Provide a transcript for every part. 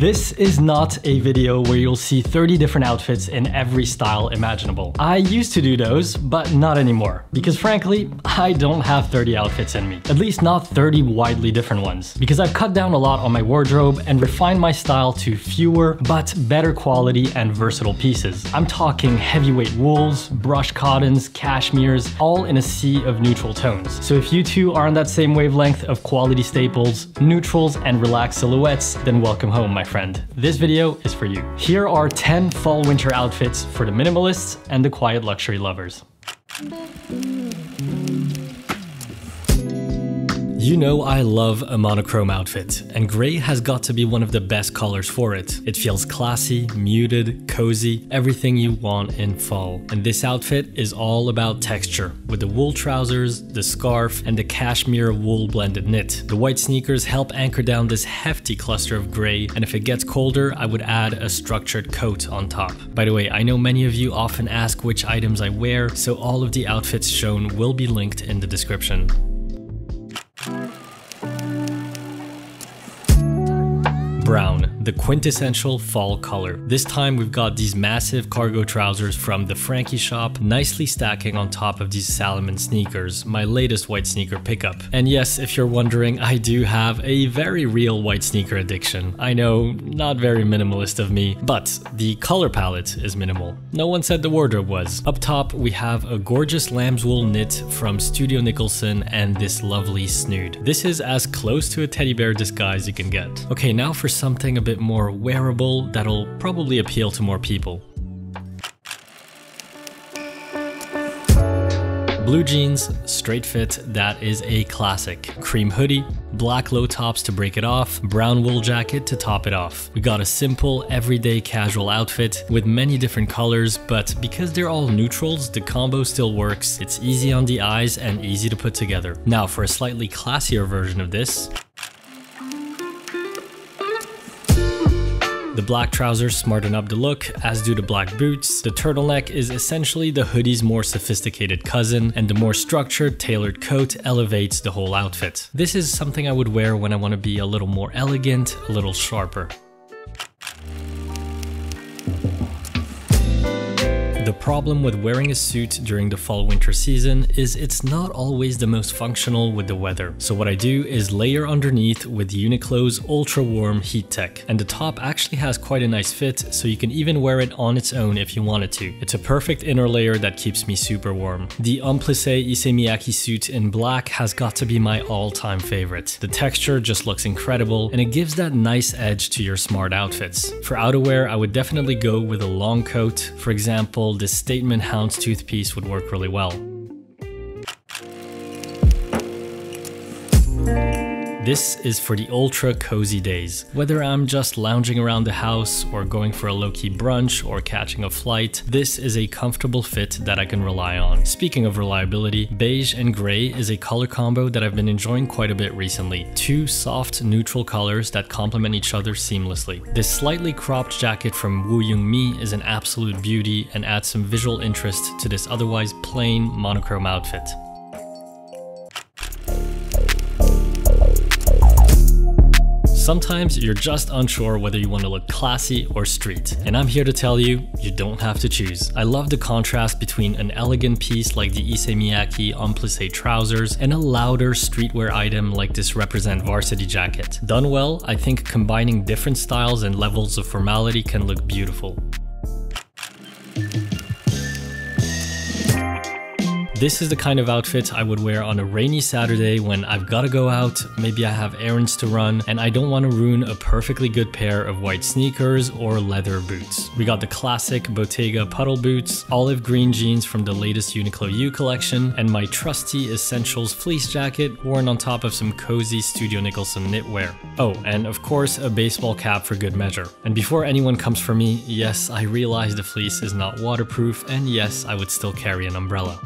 This is not a video where you'll see 30 different outfits in every style imaginable. I used to do those, but not anymore. Because frankly, I don't have 30 outfits in me. At least not 30 widely different ones. Because I've cut down a lot on my wardrobe and refined my style to fewer, but better quality and versatile pieces. I'm talking heavyweight wools, brushed cottons, cashmeres, all in a sea of neutral tones. So if you too are on that same wavelength of quality staples, neutrals, and relaxed silhouettes, then welcome home, my friend. This video is for you. Here are 10 fall winter outfits for the minimalists and the quiet luxury lovers. You know I love a monochrome outfit, and gray has got to be one of the best colors for it. It feels classy, muted, cozy, everything you want in fall. And this outfit is all about texture, with the wool trousers, the scarf, and the cashmere wool blended knit. The white sneakers help anchor down this hefty cluster of gray, and if it gets colder, I would add a structured coat on top. By the way, I know many of you often ask which items I wear, so all of the outfits shown will be linked in the description. Brown, the quintessential fall color. This time we've got these massive cargo trousers from the Frankie shop, nicely stacking on top of these Salomon sneakers, my latest white sneaker pickup. And yes, if you're wondering, I do have a very real white sneaker addiction. I know, not very minimalist of me, but the color palette is minimal. No one said the wardrobe was. Up top, we have a gorgeous lamb's wool knit from Studio Nicholson and this lovely snood. This is as close to a teddy bear disguise you can get. Okay, now for something a bit more wearable that'll probably appeal to more people. Blue jeans, straight fit, that is a classic. Cream hoodie, black low tops to break it off, brown wool jacket to top it off. We got a simple, everyday casual outfit with many different colors, but because they're all neutrals, the combo still works. It's easy on the eyes and easy to put together. Now for a slightly classier version of this, The black trousers smarten up the look, as do the black boots. The turtleneck is essentially the hoodie's more sophisticated cousin, and the more structured, tailored coat elevates the whole outfit. This is something I would wear when I want to be a little more elegant, a little sharper. The problem with wearing a suit during the fall winter season is it's not always the most functional with the weather. So what I do is layer underneath with Uniqlo's ultra warm heat tech. And the top actually has quite a nice fit, so you can even wear it on its own if you wanted to. It's a perfect inner layer that keeps me super warm. The Homme Plissé Issey Miyake suit in black has got to be my all-time favorite. The texture just looks incredible and it gives that nice edge to your smart outfits. For outerwear, I would definitely go with a long coat. For example, this statement houndstooth piece would work really well. This is for the ultra cozy days. Whether I'm just lounging around the house or going for a low-key brunch or catching a flight, this is a comfortable fit that I can rely on. Speaking of reliability, beige and gray is a color combo that I've been enjoying quite a bit recently. Two soft neutral colors that complement each other seamlessly. This slightly cropped jacket from Woo Young Mi is an absolute beauty and adds some visual interest to this otherwise plain monochrome outfit. Sometimes you're just unsure whether you want to look classy or street, and I'm here to tell you, you don't have to choose. I love the contrast between an elegant piece like the Issey Miyake Plissé trousers and a louder streetwear item like this Represent Varsity jacket. Done well, I think combining different styles and levels of formality can look beautiful. This is the kind of outfit I would wear on a rainy Saturday when I've gotta go out, maybe I have errands to run, and I don't want to ruin a perfectly good pair of white sneakers or leather boots. We got the classic Bottega puddle boots, olive green jeans from the latest Uniqlo U collection, and my trusty Essentials fleece jacket worn on top of some cozy Studio Nicholson knitwear. Oh, and of course a baseball cap for good measure. And before anyone comes for me, yes, I realize the fleece is not waterproof, and yes, I would still carry an umbrella.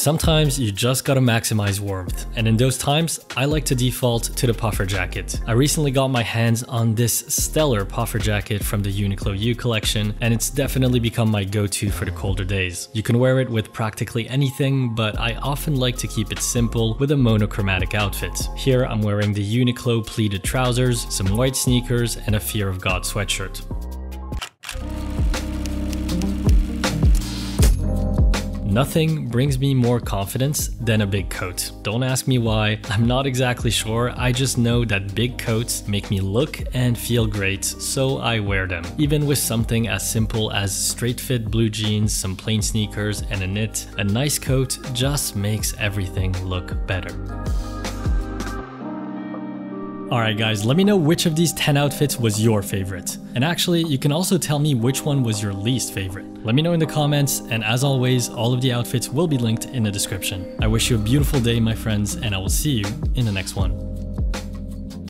Sometimes you just gotta maximize warmth, and in those times, I like to default to the puffer jacket. I recently got my hands on this stellar puffer jacket from the Uniqlo U collection, and it's definitely become my go-to for the colder days. You can wear it with practically anything, but I often like to keep it simple with a monochromatic outfit. Here I'm wearing the Uniqlo pleated trousers, some white sneakers, and a Fear of God sweatshirt. Nothing brings me more confidence than a big coat. Don't ask me why, I'm not exactly sure, I just know that big coats make me look and feel great, so I wear them. Even with something as simple as straight fit blue jeans, some plain sneakers, and a knit, a nice coat just makes everything look better. Alright guys, let me know which of these 10 outfits was your favorite. And actually, you can also tell me which one was your least favorite. Let me know in the comments, and as always, all of the outfits will be linked in the description. I wish you a beautiful day, my friends, and I will see you in the next one.